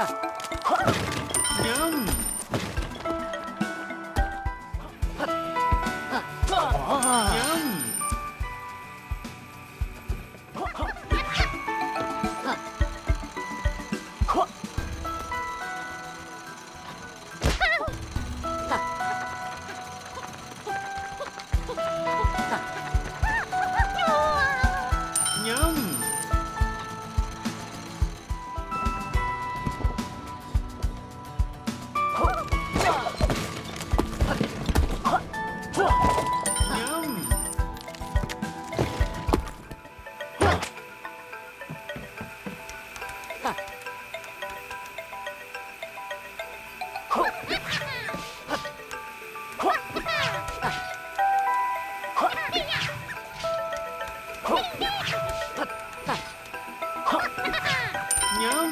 あっ娘